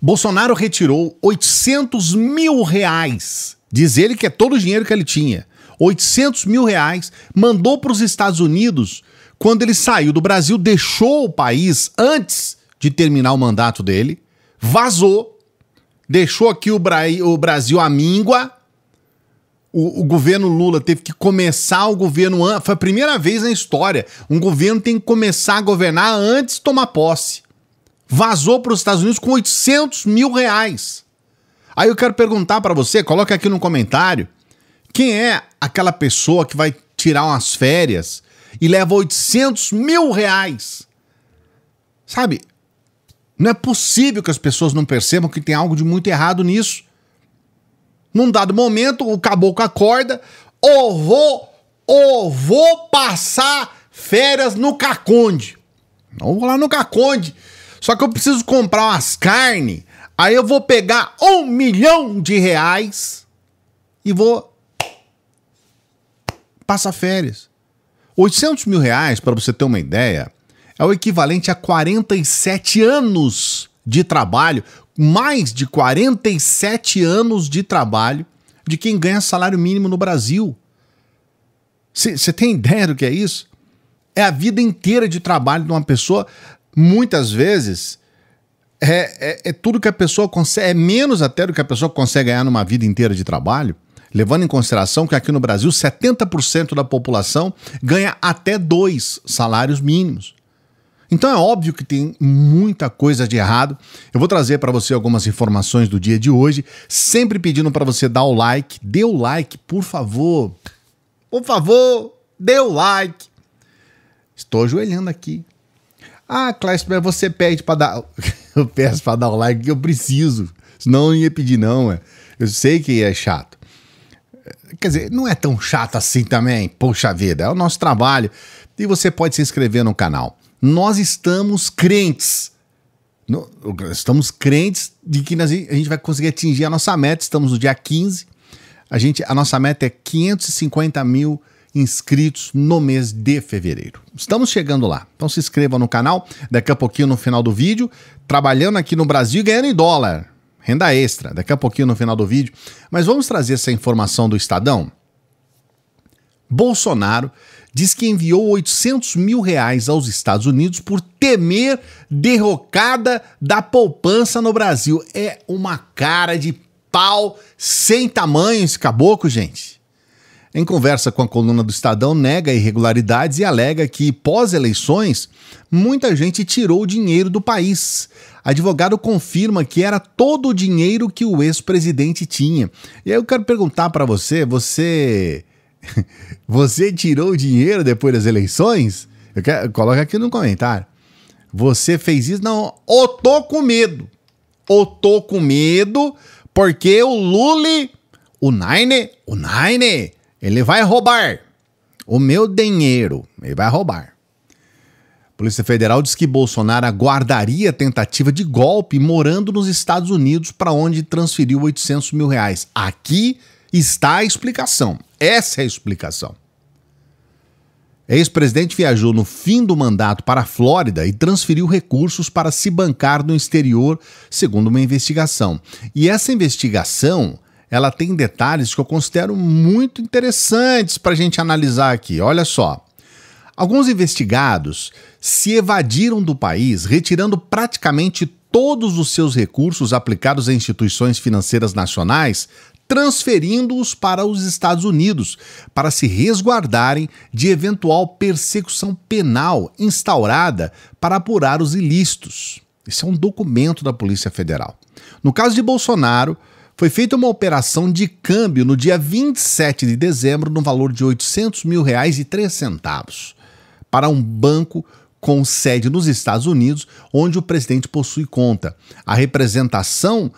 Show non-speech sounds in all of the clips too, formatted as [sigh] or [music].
Bolsonaro retirou 800 mil reais. Diz ele que é todo o dinheiro que ele tinha. 800 mil reais, mandou para os Estados Unidos quando ele saiu do Brasil, deixou o país antes de terminar o mandato dele, vazou, deixou aqui o, Bra o Brasil à míngua. O, o, governo Lula teve que começar o governo. Foi a primeira vez na história. Um governo tem que começar a governar antes de tomar posse. Vazou para os Estados Unidos com 800 mil reais. Aí eu quero perguntar para você, coloca aqui no comentário, quem é aquela pessoa que vai tirar umas férias e leva 800 mil reais? Sabe, não é possível que as pessoas não percebam que tem algo de muito errado nisso. Num dado momento, o caboclo acorda, ou vou, ou vou passar férias no Caconde. Não vou lá no Caconde. Só que eu preciso comprar umas carnes. Aí eu vou pegar um milhão de reais e vou passar férias. 800 mil reais, para você ter uma ideia, é o equivalente a 47 anos de trabalho, mais de 47 anos de trabalho de quem ganha salário mínimo no Brasil. Você tem ideia do que é isso? É a vida inteira de trabalho de uma pessoa, muitas vezes. É, é, é tudo que a pessoa consegue, é menos até do que a pessoa consegue ganhar numa vida inteira de trabalho levando em consideração que aqui no Brasil 70% da população ganha até dois salários mínimos. Então é óbvio que tem muita coisa de errado. Eu vou trazer para você algumas informações do dia de hoje, sempre pedindo para você dar o like. Dê o like, por favor. Por favor, dê o like. Estou ajoelhando aqui. Ah, Cláudio, você pede para dar. [laughs] eu peço para dar o like que eu preciso. Senão eu não ia pedir, não. É. Eu sei que é chato. Quer dizer, não é tão chato assim também. Poxa vida, é o nosso trabalho. E você pode se inscrever no canal nós estamos crentes. estamos crentes de que a gente vai conseguir atingir a nossa meta. Estamos no dia 15. A, gente, a nossa meta é 550 mil inscritos no mês de fevereiro. Estamos chegando lá. Então se inscreva no canal. Daqui a pouquinho, no final do vídeo, trabalhando aqui no Brasil ganhando em dólar. Renda extra. Daqui a pouquinho, no final do vídeo. Mas vamos trazer essa informação do Estadão. Bolsonaro diz que enviou 800 mil reais aos Estados Unidos por temer derrocada da poupança no Brasil. É uma cara de pau sem tamanho esse caboclo, gente. Em conversa com a coluna do Estadão, nega irregularidades e alega que, pós-eleições, muita gente tirou o dinheiro do país. Advogado confirma que era todo o dinheiro que o ex-presidente tinha. E aí eu quero perguntar para você: você [laughs] Você tirou o dinheiro depois das eleições? Eu quero, coloca aqui no comentário. Você fez isso? Não, ou tô com medo. Ou tô com medo porque o Lula, o Nine, o Nine, ele vai roubar o meu dinheiro. Ele vai roubar. Polícia Federal diz que Bolsonaro aguardaria tentativa de golpe morando nos Estados Unidos, para onde transferiu 800 mil reais. Aqui está a explicação. Essa é a explicação. Ex-presidente viajou no fim do mandato para a Flórida e transferiu recursos para se bancar no exterior, segundo uma investigação. E essa investigação, ela tem detalhes que eu considero muito interessantes para a gente analisar aqui. Olha só. Alguns investigados se evadiram do país, retirando praticamente todos os seus recursos aplicados a instituições financeiras nacionais transferindo-os para os Estados Unidos para se resguardarem de eventual persecução penal instaurada para apurar os ilícitos. Isso é um documento da Polícia Federal. No caso de Bolsonaro, foi feita uma operação de câmbio no dia 27 de dezembro no valor de 800 mil reais e três centavos para um banco com sede nos Estados Unidos, onde o presidente possui conta. A representação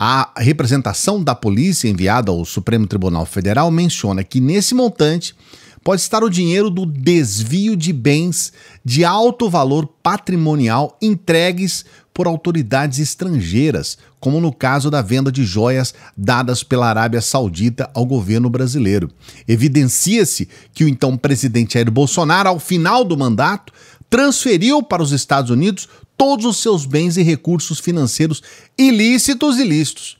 a representação da polícia enviada ao Supremo Tribunal Federal menciona que nesse montante pode estar o dinheiro do desvio de bens de alto valor patrimonial entregues por autoridades estrangeiras, como no caso da venda de joias dadas pela Arábia Saudita ao governo brasileiro. Evidencia-se que o então presidente Jair Bolsonaro, ao final do mandato, transferiu para os Estados Unidos todos os seus bens e recursos financeiros ilícitos e lícitos,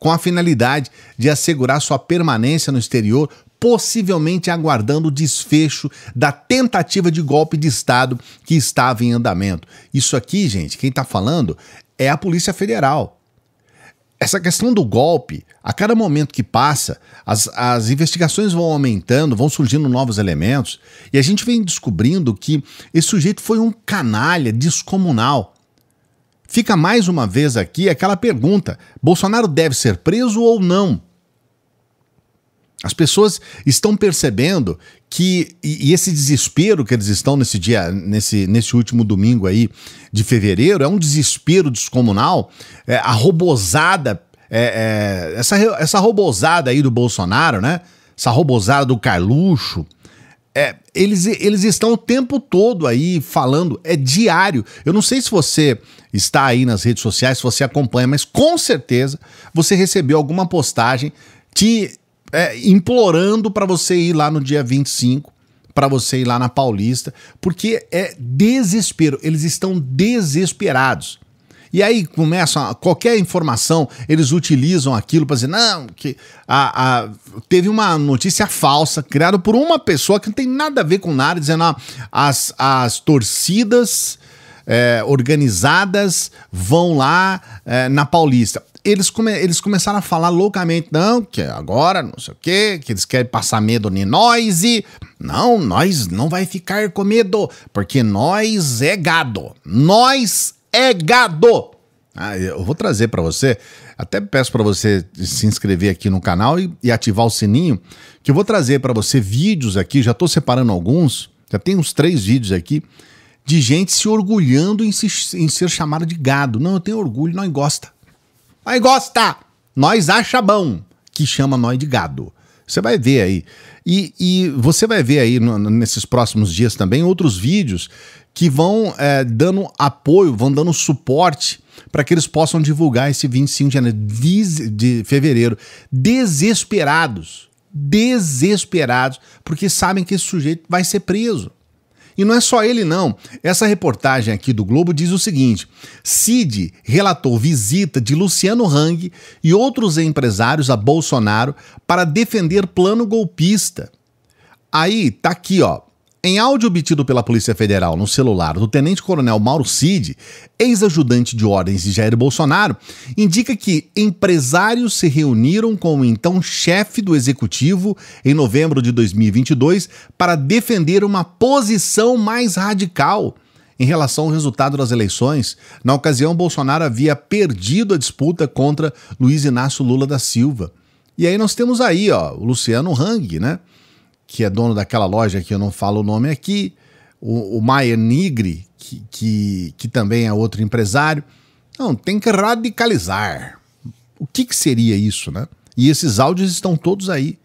com a finalidade de assegurar sua permanência no exterior, possivelmente aguardando o desfecho da tentativa de golpe de Estado que estava em andamento. Isso aqui, gente, quem está falando é a Polícia Federal essa questão do golpe, a cada momento que passa, as, as investigações vão aumentando, vão surgindo novos elementos, e a gente vem descobrindo que esse sujeito foi um canalha descomunal. Fica mais uma vez aqui aquela pergunta: Bolsonaro deve ser preso ou não? As pessoas estão percebendo que e, esse desespero que eles estão nesse dia, nesse, nesse último domingo aí de fevereiro, é um desespero descomunal. É, a robozada, é, é, essa, essa robozada aí do Bolsonaro, né? Essa robozada do Carluxo, é, eles, eles estão o tempo todo aí falando, é diário. Eu não sei se você está aí nas redes sociais, se você acompanha, mas com certeza você recebeu alguma postagem te é, implorando para você ir lá no dia 25, para você ir lá na Paulista, porque é desespero, eles estão desesperados. E aí começam, qualquer informação, eles utilizam aquilo para dizer, não, que a, a, teve uma notícia falsa criada por uma pessoa que não tem nada a ver com nada, dizendo ah, as, as torcidas é, organizadas vão lá é, na Paulista eles, come, eles começaram a falar loucamente, não, que agora não sei o quê, que eles querem passar medo em nós e. Não, nós não vai ficar com medo, porque nós é gado. Nós é gado. Ah, eu vou trazer para você, até peço para você se inscrever aqui no canal e, e ativar o sininho, que eu vou trazer para você vídeos aqui, já estou separando alguns, já tem uns três vídeos aqui, de gente se orgulhando em, se, em ser chamado de gado. Não, eu tenho orgulho, não gosta. Aí gosta! Nós acha bom, que chama nós de gado. Você vai ver aí. E, e você vai ver aí no, nesses próximos dias também outros vídeos que vão é, dando apoio, vão dando suporte para que eles possam divulgar esse 25 de, janeiro, de fevereiro. Desesperados. Desesperados, porque sabem que esse sujeito vai ser preso. E não é só ele, não. Essa reportagem aqui do Globo diz o seguinte: Cid relatou visita de Luciano Hang e outros empresários a Bolsonaro para defender plano golpista. Aí tá aqui, ó. Em áudio obtido pela Polícia Federal no celular do tenente-coronel Mauro Cid, ex-ajudante de ordens de Jair Bolsonaro, indica que empresários se reuniram com o então chefe do executivo em novembro de 2022 para defender uma posição mais radical em relação ao resultado das eleições. Na ocasião, Bolsonaro havia perdido a disputa contra Luiz Inácio Lula da Silva. E aí nós temos aí, ó, o Luciano Hang, né? Que é dono daquela loja que eu não falo o nome aqui, o, o Maier Nigri, que, que, que também é outro empresário. Não, tem que radicalizar. O que, que seria isso, né? E esses áudios estão todos aí.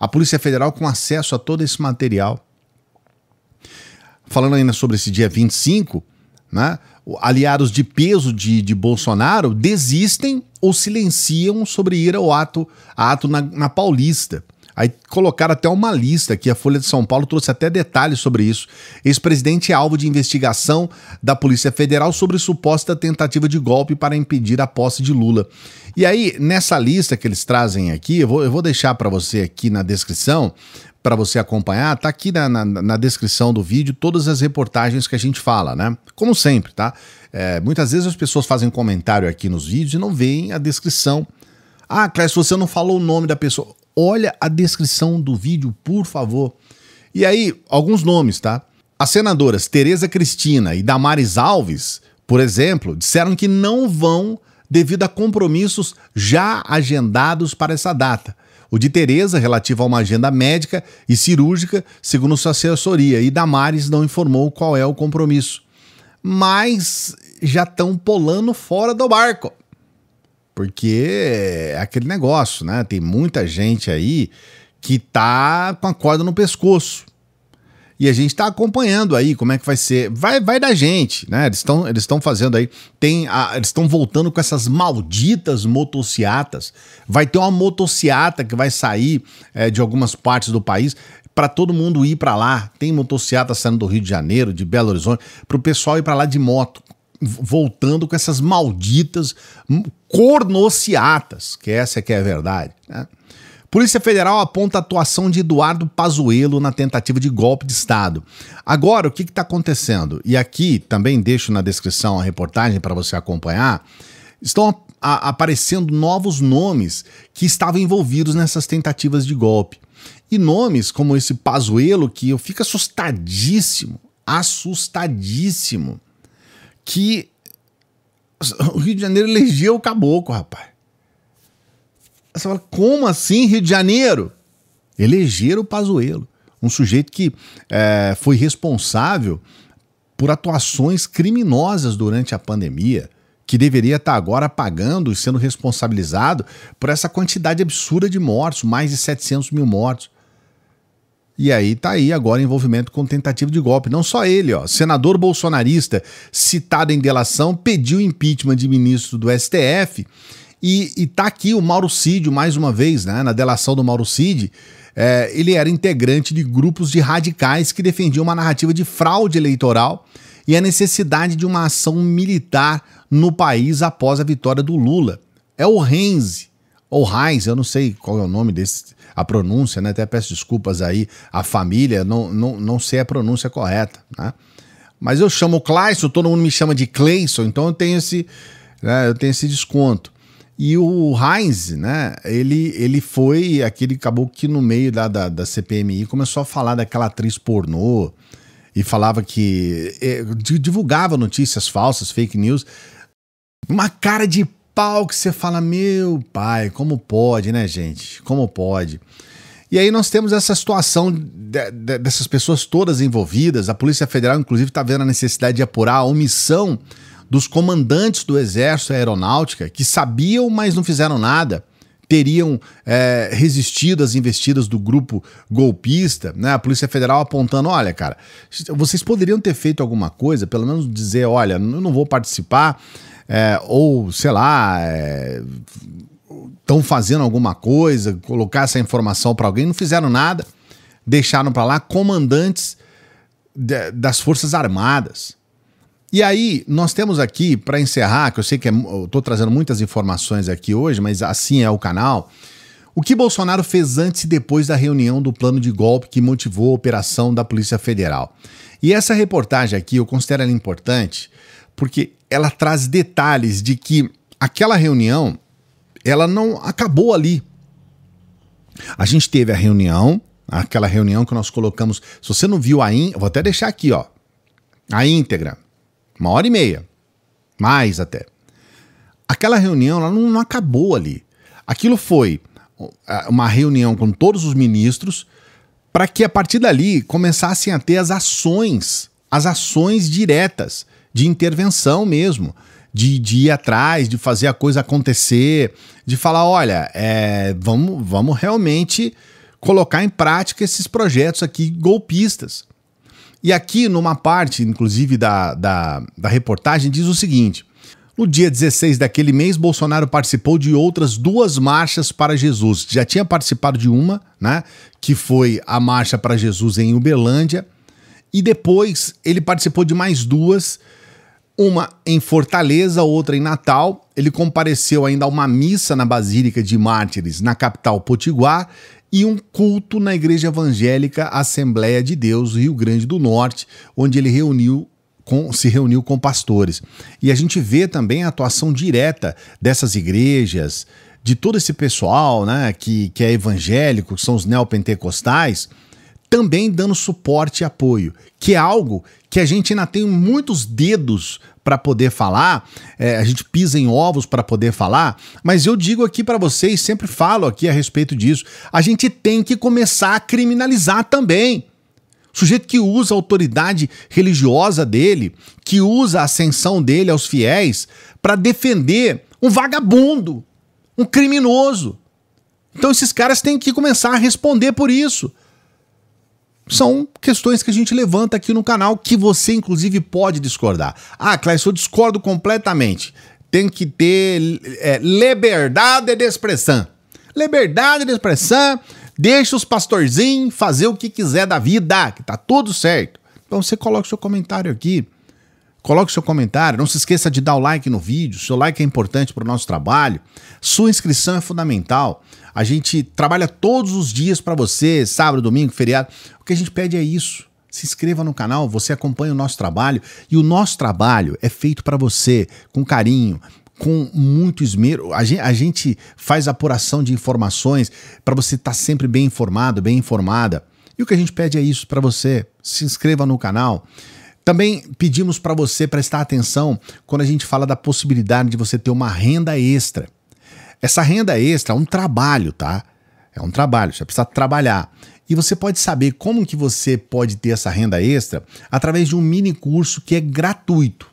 A Polícia Federal com acesso a todo esse material. Falando ainda sobre esse dia 25, né? aliados de peso de, de Bolsonaro desistem ou silenciam sobre ir ao ato, ato na, na Paulista. Aí colocaram até uma lista que a Folha de São Paulo trouxe até detalhes sobre isso. Ex-presidente é alvo de investigação da Polícia Federal sobre suposta tentativa de golpe para impedir a posse de Lula. E aí, nessa lista que eles trazem aqui, eu vou, eu vou deixar para você aqui na descrição, para você acompanhar, tá aqui na, na, na, descrição do vídeo todas as reportagens que a gente fala, né? Como sempre, tá? É, muitas vezes as pessoas fazem comentário aqui nos vídeos e não veem a descrição. Ah, Clécio, você não falou o nome da pessoa olha a descrição do vídeo, por favor. E aí, alguns nomes, tá? As senadoras Tereza Cristina e Damares Alves, por exemplo, disseram que não vão devido a compromissos já agendados para essa data. O de Tereza, relativo a uma agenda médica e cirúrgica, segundo sua assessoria, e Damares não informou qual é o compromisso. Mas já estão pulando fora do barco. Porque é aquele negócio, né? Tem muita gente aí que tá com a corda no pescoço. E a gente está acompanhando aí como é que vai ser. Vai, vai da gente, né? Eles estão eles fazendo aí. Tem a, eles estão voltando com essas malditas motociatas. Vai ter uma motociata que vai sair é, de algumas partes do país para todo mundo ir para lá. Tem motociata saindo do Rio de Janeiro, de Belo Horizonte, para o pessoal ir para lá de moto voltando com essas malditas cornociatas, que essa é que é a verdade. Né? Polícia Federal aponta a atuação de Eduardo Pazuello na tentativa de golpe de Estado. Agora, o que está acontecendo? E aqui também deixo na descrição a reportagem para você acompanhar. Estão aparecendo novos nomes que estavam envolvidos nessas tentativas de golpe. E nomes como esse Pazuello, que eu fico assustadíssimo, assustadíssimo, que o Rio de Janeiro elegeu o caboclo, rapaz. Você fala, como assim Rio de Janeiro? Elegeram o Pazuello, um sujeito que é, foi responsável por atuações criminosas durante a pandemia, que deveria estar agora pagando e sendo responsabilizado por essa quantidade absurda de mortos, mais de 700 mil mortos. E aí tá aí agora envolvimento com tentativa de golpe. Não só ele, ó. Senador bolsonarista citado em delação pediu impeachment de ministro do STF e, e tá aqui o Mauro Cid, mais uma vez, né, na delação do Mauro Cid, é, ele era integrante de grupos de radicais que defendiam uma narrativa de fraude eleitoral e a necessidade de uma ação militar no país após a vitória do Lula. É o Renzi, ou Reis, eu não sei qual é o nome desse, a pronúncia, né? Até peço desculpas aí à família, não, não, não sei a pronúncia correta, né? Mas eu chamo Clayson, todo mundo me chama de Clayson, então eu tenho esse, né, eu tenho esse desconto. E o Heinz, né, ele, ele foi aquele caboclo que no meio da, da, da CPMI começou a falar daquela atriz pornô e falava que é, divulgava notícias falsas, fake news. Uma cara de pau que você fala, meu pai, como pode, né, gente? Como pode? E aí nós temos essa situação de, de, dessas pessoas todas envolvidas. A Polícia Federal, inclusive, está vendo a necessidade de apurar a omissão dos comandantes do Exército Aeronáutica que sabiam, mas não fizeram nada, teriam é, resistido às investidas do grupo golpista, né? A Polícia Federal apontando: olha, cara, vocês poderiam ter feito alguma coisa, pelo menos dizer: olha, eu não vou participar, é, ou sei lá. Estão é, fazendo alguma coisa, colocar essa informação para alguém, não fizeram nada, deixaram para lá comandantes de, das Forças Armadas. E aí, nós temos aqui, para encerrar, que eu sei que é, eu estou trazendo muitas informações aqui hoje, mas assim é o canal. O que Bolsonaro fez antes e depois da reunião do plano de golpe que motivou a operação da Polícia Federal. E essa reportagem aqui eu considero ela importante porque ela traz detalhes de que aquela reunião ela não acabou ali. A gente teve a reunião, aquela reunião que nós colocamos. Se você não viu a in, vou até deixar aqui, ó, a íntegra. Uma hora e meia. Mais até. Aquela reunião ela não, não acabou ali. Aquilo foi uma reunião com todos os ministros para que a partir dali começassem a ter as ações, as ações diretas de intervenção mesmo, de, de ir atrás, de fazer a coisa acontecer, de falar, olha, é, vamos, vamos realmente colocar em prática esses projetos aqui golpistas. E aqui, numa parte, inclusive, da, da, da reportagem, diz o seguinte: no dia 16 daquele mês, Bolsonaro participou de outras duas marchas para Jesus. Já tinha participado de uma, né? Que foi a Marcha para Jesus em Uberlândia. E depois ele participou de mais duas, uma em Fortaleza, outra em Natal. Ele compareceu ainda a uma missa na Basílica de Mártires, na capital Potiguar, e um culto na Igreja Evangélica Assembleia de Deus, Rio Grande do Norte, onde ele reuniu com, se reuniu com pastores. E a gente vê também a atuação direta dessas igrejas, de todo esse pessoal né, que, que é evangélico, que são os neopentecostais, também dando suporte e apoio, que é algo que a gente ainda tem muitos dedos para poder falar, é, a gente pisa em ovos para poder falar, mas eu digo aqui para vocês, sempre falo aqui a respeito disso, a gente tem que começar a criminalizar também. O sujeito que usa a autoridade religiosa dele, que usa a ascensão dele aos fiéis para defender um vagabundo, um criminoso. Então esses caras têm que começar a responder por isso são questões que a gente levanta aqui no canal que você, inclusive, pode discordar. Ah, Cláudio, eu discordo completamente. Tem que ter é, liberdade de expressão. Liberdade de expressão, deixa os pastorzinhos fazer o que quiser da vida, que tá tudo certo. Então você coloca o seu comentário aqui. Coloque seu comentário, não se esqueça de dar o like no vídeo, seu like é importante para o nosso trabalho, sua inscrição é fundamental. A gente trabalha todos os dias para você, sábado, domingo, feriado. O que a gente pede é isso. Se inscreva no canal, você acompanha o nosso trabalho e o nosso trabalho é feito para você com carinho, com muito esmero. A gente, a gente faz apuração de informações para você estar tá sempre bem informado, bem informada. E o que a gente pede é isso para você. Se inscreva no canal. Também pedimos para você prestar atenção quando a gente fala da possibilidade de você ter uma renda extra. Essa renda extra é um trabalho, tá? É um trabalho, você precisa trabalhar. E você pode saber como que você pode ter essa renda extra através de um mini curso que é gratuito.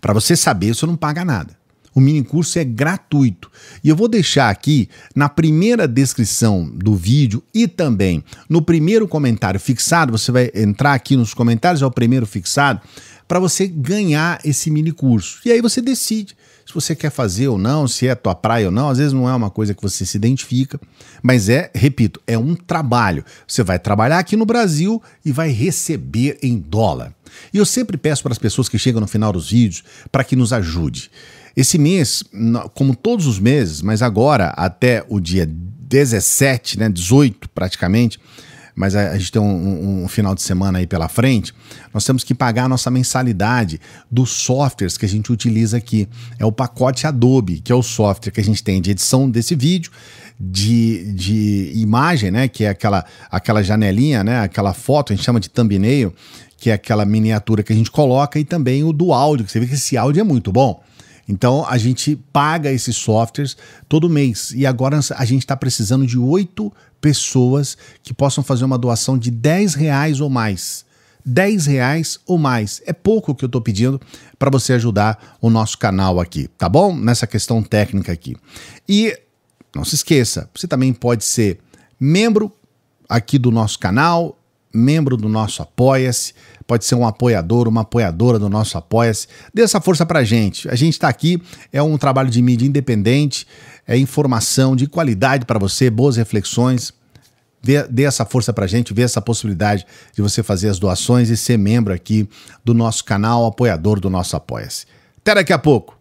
Para você saber, você não paga nada. O mini curso é gratuito. E eu vou deixar aqui na primeira descrição do vídeo e também no primeiro comentário fixado. Você vai entrar aqui nos comentários, é o primeiro fixado, para você ganhar esse mini curso. E aí você decide se você quer fazer ou não, se é tua praia ou não. Às vezes não é uma coisa que você se identifica, mas é, repito, é um trabalho. Você vai trabalhar aqui no Brasil e vai receber em dólar. E eu sempre peço para as pessoas que chegam no final dos vídeos para que nos ajude. Esse mês, como todos os meses, mas agora até o dia 17, né, 18 praticamente, mas a, gente tem um, um, final de semana aí pela frente, nós temos que pagar a nossa mensalidade dos softwares que a gente utiliza aqui. É o pacote Adobe, que é o software que a gente tem de edição desse vídeo, de, de imagem, né, que é aquela, aquela janelinha, né, aquela foto, a gente chama de thumbnail, que é aquela miniatura que a gente coloca, e também o do áudio, que você vê que esse áudio é muito bom. Então a gente paga esses softwares todo mês e agora a gente está precisando de oito pessoas que possam fazer uma doação de 10 reais ou mais. 10 reais ou mais. É pouco que eu estou pedindo para você ajudar o nosso canal aqui, tá bom? Nessa questão técnica aqui. E não se esqueça, você também pode ser membro aqui do nosso canal, membro do nosso Apoia-se, pode ser um apoiador, uma apoiadora do nosso Apoia-se. Dê essa força pra gente. A gente está aqui, é um trabalho de mídia independente, é informação de qualidade para você, boas reflexões. Dê, dê essa força pra gente, vê essa possibilidade de você fazer as doações e ser membro aqui do nosso canal, apoiador do nosso Apoia-se. Até daqui a pouco.